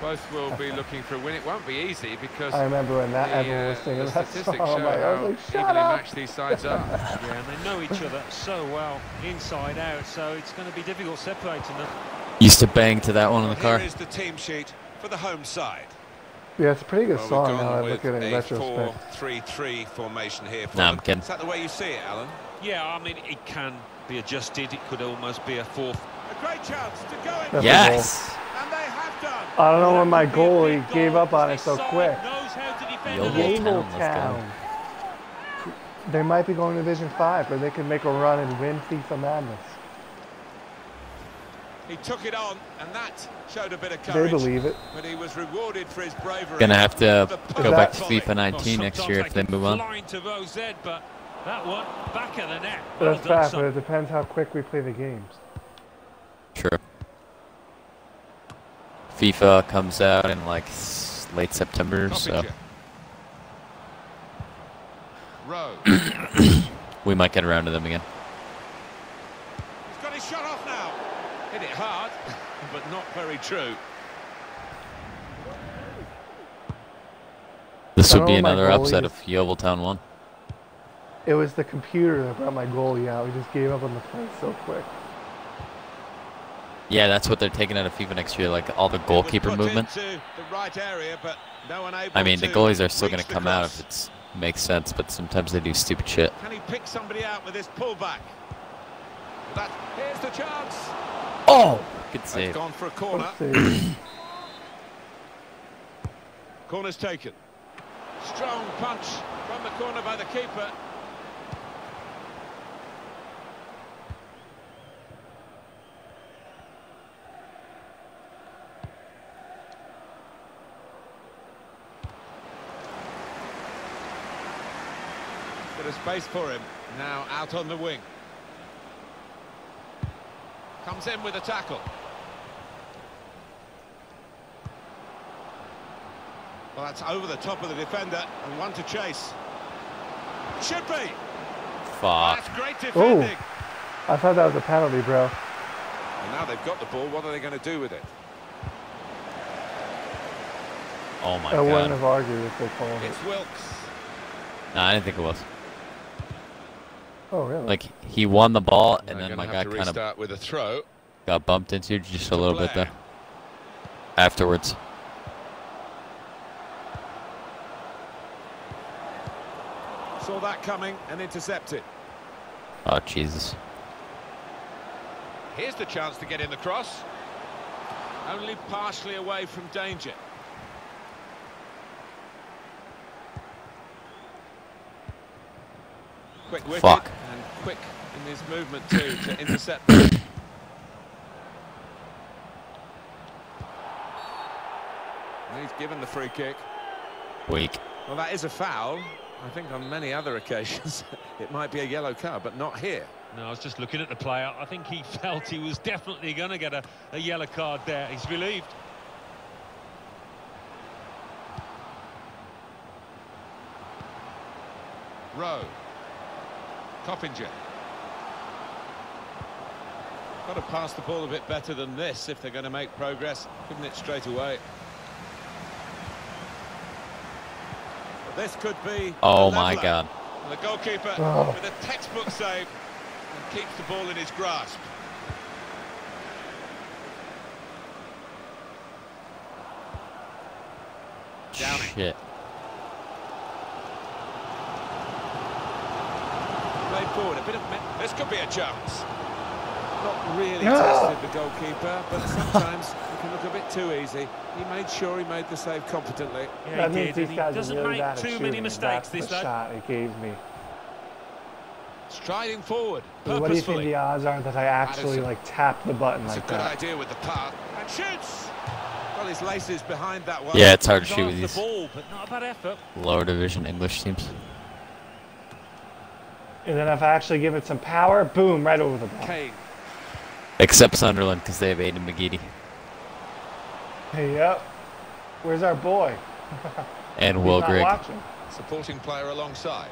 Both will be looking for a win. It won't be easy because I remember when that the, everyone uh, was singing the that statistics song. show I'm like, I was like, shut evenly up. matched these sides up. Yeah, and they know each other so well, inside out, so it's going to be difficult separating them. Used to bang to that one in the car. Here is the team sheet for the home side. Yeah, it's a pretty good Well, song now I gone look with at it in a retrospect. 4-3-3 formation here. For Nah, I'm them. kidding. Is that the way you see it, Alan? Yeah, I mean, it can be adjusted. It could almost be a fourth. A great chance to go in. That's a Yes! And they have done. I don't know when my That could be a goalie big gave up on it so quick. knows how to defend Yo, the Gable lead. Town, let's go. Town. They might be going to Division 5 where they could make a run and win FIFA Madness. He took it on, and that showed a bit of courage. They courage. believe it. But he was rewarded for his bravery. Gonna have to The go back to. FIFA 19 Well, next year if they can move on. Flying to Rose Ed, but that one back of the net. Well that's done, fast, but it depends how quick we play the games. True. FIFA comes out in like late September, so we might get around to them again. He's got his shot off now. Hit it hard, but not very true. This would be don't know my another upset goalies. if Yeovil Town won. It was the computer that brought my goalie out. We just gave up on the play so quick. Yeah, that's what they're taking out of FIFA next year, like all the goalkeeper put movement. the right area, but no one able I mean, the goalies are still going to come out if it makes sense, but sometimes they do stupid shit. Can he pick somebody out with this pullback? That here's the chance. Oh! Good It's save. gone for a corner. Let's see. Corner's taken. Strong punch from the corner by the keeper. Bit of space for him. Now out on the wing. Comes in with a tackle. Well, that's over the top of the defender and one to chase. Should be. Fuck. That's great defending. I thought that was a penalty, bro. And now they've got the ball. What are they going to do with it? Oh my god. I wouldn't have argued if they called it. It's Wilkes. Nah, I didn't think it was. Oh, really? Like, he won the ball, and then my have guy kind of with a throw. got bumped into just a little bit there. Afterwards. Saw that coming and intercepted. Oh, Jesus. Here's the chance to get in the cross. Only partially away from danger. Quick witted Fuck. And quick in his movement too to intercept. And He's given the free kick. Weak. Well, that is a foul. I think on many other occasions it might be a yellow card, but not here. No, I was just looking at the player. I think he felt he was definitely going to get a, a yellow card there. He's relieved. Rowe. Coppinger. Got to pass the ball a bit better than this if they're going to make progress. Giving it straight away. This could be. Oh my god. And the goalkeeper Oh. with a textbook save and keeps the ball in his grasp. Downing. Shit. Played forward a bit of. This could be a chance. Not really No. tested the goalkeeper, but sometimes it can look a bit too easy. He made sure he made the save competently. Yeah, he did. these and he doesn't really make too many mistakes, That's this the lad. shot he gave me. Striding forward, What do you think the odds are that I actually Addison. like tap the button It's a like good that? idea with the pass. And shoots! Got his laces behind that one. Yeah, it's hard to shoot off with the these ball, but not a bad effort. lower division English teams. And then if I actually give it some power, boom, right over the bar. Kane. Except Sunderland, because they have Aiden McGeady. Hey, yep. Where's our boy? And He's Will Grigg. Supporting player alongside.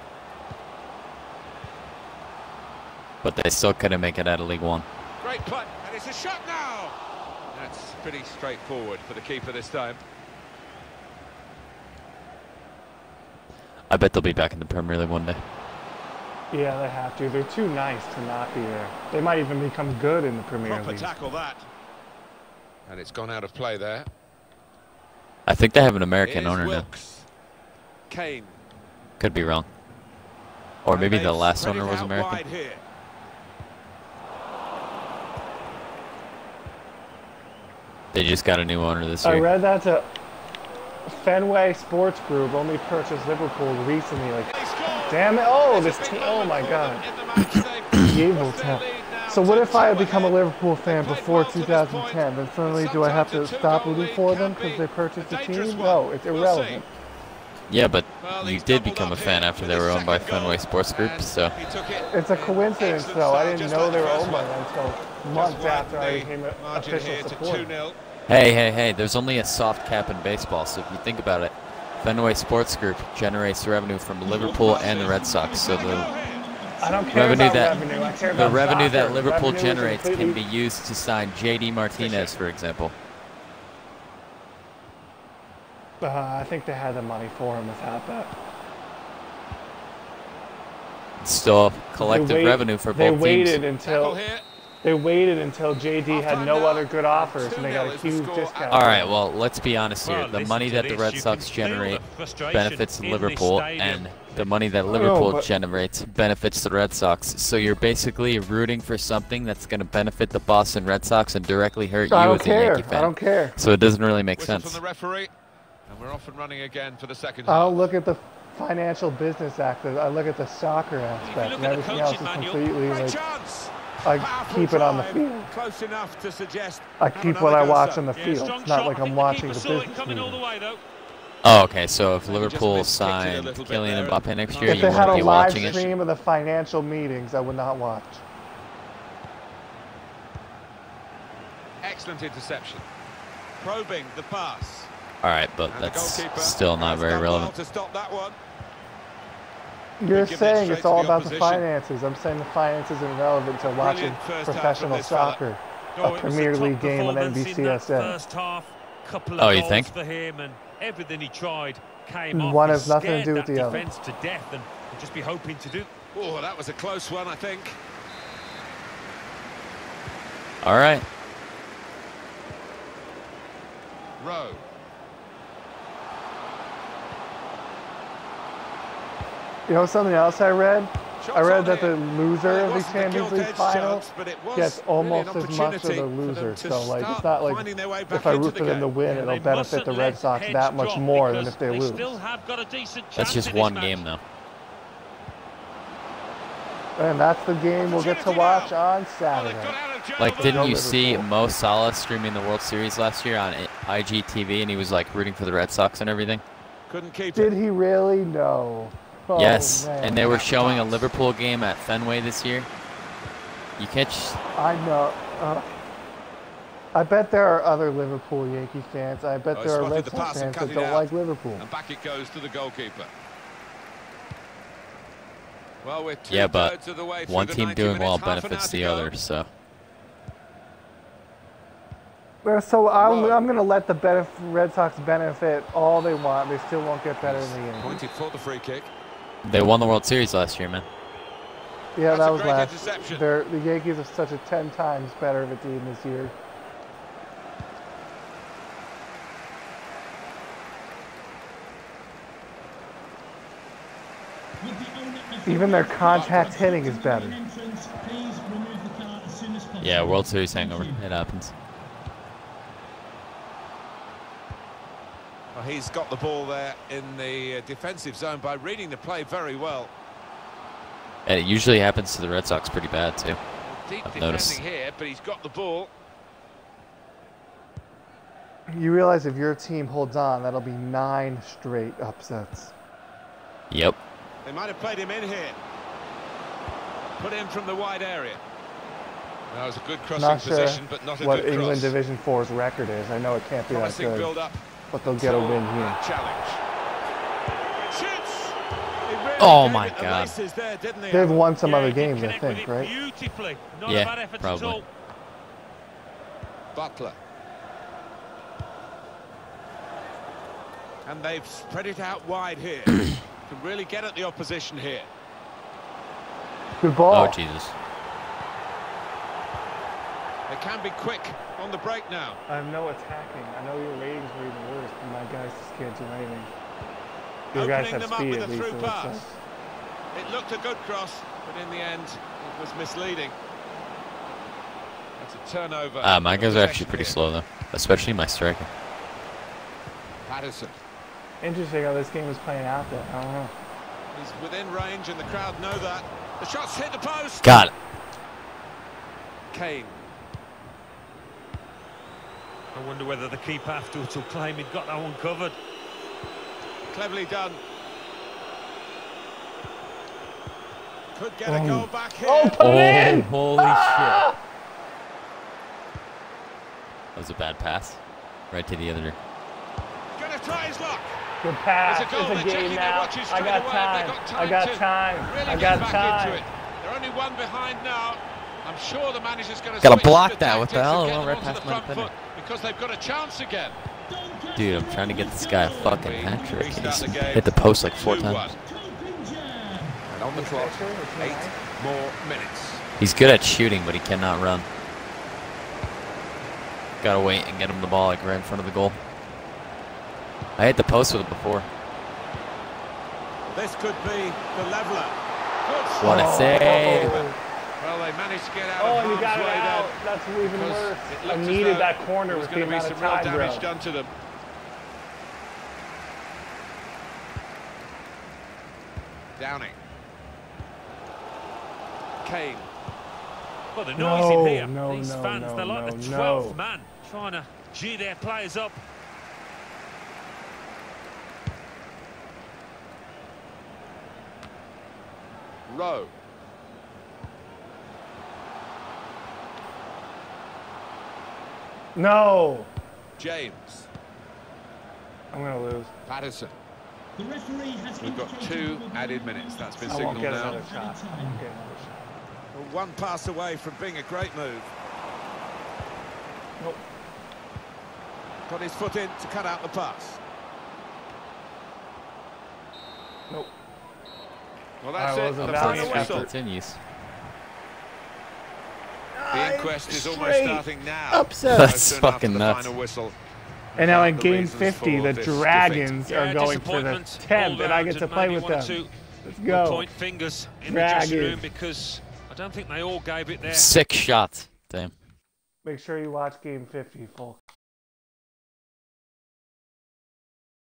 But they still couldn't make it out of League One. Great play. And it's a shot now. That's pretty straightforward for the keeper this time. I bet they'll be back in the Premier League one day. Yeah, they have to. They're too nice to not be there. They might even become good in the Premier Proper League. tackle that. And it's gone out of play there. I think they have an American Here's owner now. Kane. Could be wrong. Or And maybe the last owner was American. They just got a new owner this I year. read that the Fenway Sports Group only purchased Liverpool recently. Like, damn it! Oh, this team! Oh my God! Yeovil town. So what if I had become a Liverpool fan before 2010? Then suddenly, do I have to stop rooting for them because they purchased the team? No, it's irrelevant. Yeah, but you did become a fan after they were owned by second. Fenway Sports Group, so he took it. It's a coincidence, though. I didn't know they were owned by one. them until months after I became an margin official supporter. Hey, hey, hey, there's only a soft cap in baseball, so if you think about it, Fenway Sports Group generates revenue from Liverpool and the Red Sox, so the, I don't care Revenue about that- revenue. I care the about revenue that. Liverpool Revenue generates can be used to sign JD Martinez, for example. Uh, I think they had the money for him without that. It's still collective They wait- revenue for They both waited teams. until Tackle here. They waited until JD had no other good offers, and they got a 2-0 is the huge discount. All right, well, let's be honest here. The money that the Red Sox can feel the generate benefits Liverpool, and the money that oh, Liverpool but- generates benefits the Red Sox. So you're basically rooting for something that's going to benefit the Boston Red Sox and directly hurt I you don't as a care. Yankee fan. I don't care. So it doesn't really make Whistle sense. from the referee. And we're off and running again for the second I half. don't look at the financial business aspect. I look at the soccer aspect, and everything else is manual, completely Great like chance. I Powerful keep it on the field. Close enough to suggest. I keep what I watch son. on the Yeah, field. It's not like I I'm think the watching the saw it business coming all meeting. the way, though. Oh, okay. So if just Liverpool misticked it a signed little bit Kylian there. Mbappe next year, If you they had wouldn't a be live watching it. stream of the financial meetings, I would not watch. Excellent interception. Probing the pass. All right, but And that's still not very done well relevant. to stop that one. You're saying it's all the about the finances. I'm saying the finances isn't relevant to watching Brilliant first half from professional this fella. soccer. Oh, A it was Premier top League game on performance in that NBCSN. First half, couple of Oh, you goals think? for him, and everything he tried came off. One He has nothing to scared do with that the other. defence to death, and we'll just be hoping to do. Oh, that was a close one, I think. All right. Rowe. You know something else I read? Shots I read that the loser of the Champions League final chance, but it gets really almost as much as the loser. So like, it's not like finding their way if I root for them to win, Yeah, it'll benefit the Red Sox that much more than if they they lose. still have got a decent That's just one game, though. And that's the game we'll get to watch on Saturday. Like, didn't you see Mo Salah streaming the World Series last year on IGTV, and he was like rooting for the Red Sox and everything? Couldn't keep Did it. he really? No. Oh, yes, man. and they were showing a Liverpool game at Fenway this year. You catch? I know. Uh, I bet there are other Liverpool Yankee fans. I bet Oh, there are spotted Red the Sox pass fans that don't out. like Liverpool. And back it goes to the goalkeeper. Well, we're two Yeah, but of the way One team 90 doing minutes, well half an hour benefits the other. So So I'm, I'm going to let the benef- Red Sox benefit all they want. They still won't get better than the Yankees. Pointed for the free kick. They won the World Series last year, man. Yeah, That's that was last. interception. They're, the Yankees are such a 10 times better of a team this year. Even their contact hitting is better. Yeah, World Series hangover. It happens. Well, he's got the ball there in the uh, defensive zone by reading the play very well. And it usually happens to the Red Sox pretty bad too. Deep I've defending noticed. here, but he's got the ball. You realize if your team holds on, that'll be nine straight upsets. Yep. They might have played him in here. Put in from the wide area. That was a good crossing Not sure position, but not a what good England cross. Division 4's record is. I know it can't be that Promising good, build-up. But they'll get a win here. Oh my god. They've won some other games, I think, right? yeah, probably. Butler. And they've spread it out wide here. Can really get at the opposition here. Good ball. Oh, Jesus. They can be quick on the break now. I have no attacking. I know your ratings were even worse, but my guys just can't do anything. Your guys Opening have them up speed with at a least. through it pass. like. It looked a good cross, but in the end, it was misleading. That's a turnover. Uh, my guys are actually pretty here. slow, though. Especially my striker. Patterson. Interesting how this game is playing out there. I don't know. He's within range, and the crowd know that. The shot's hit the post. Got it. Kane. I wonder whether the keeper afterwards will claim he'd got that one covered. Cleverly done. Could get Oh. a goal back here. Oh, put it Oh, in! holy Ah! shit. That was a bad pass. Right to the other. Gonna try his luck. Good pass. There's a goal. It's a game now. I straight got away. time. They've got I time got time. Really I get got time. into. They're only one behind now. I'm sure the manager's going to Gotta block that. What the hell? Well, right past my front defender. Because they've got a chance again. Dude, I'm trying to get this guy a fucking hat trick. He's hit the post like four times. And on the clock, eight more minutes. He's good at shooting, but he cannot run. Gotta wait and get him the ball like right in front of the goal. I hit the post with it before. This could be the leveller. What a save! Oh. Well, they managed to get out Oh, of and you harm's got it way out. there. That's even because worse. it I looked as needed though that corner was with the going to be amount some of real time, damage bro. done to them. Downing. Kane. Well, the No, noise in here. no, These no, fans, no, they're like no, the no. 12th man trying to gee their players up. Rowe. No. James. I'm gonna lose. Patterson. The referee has We've got two there will be added minutes. That's been signalled now. another shot. I won't get another shot. Well, One pass away from being a great move. Nope. Got his foot in to cut out the pass. Nope. Well, I that's it. The about final it. Upset whistle. continues. The inquest is almost straight starting now. upset. That's So fucking nuts. Final whistle. And now in game 50, the Dragons Yeah, are going for the disappointment 10th, and I get to play with them. two Let's go. Point fingers in the dressing room Dragons. because I don't think they all gave it their Six shots. Damn. Make sure you watch game 50, folks.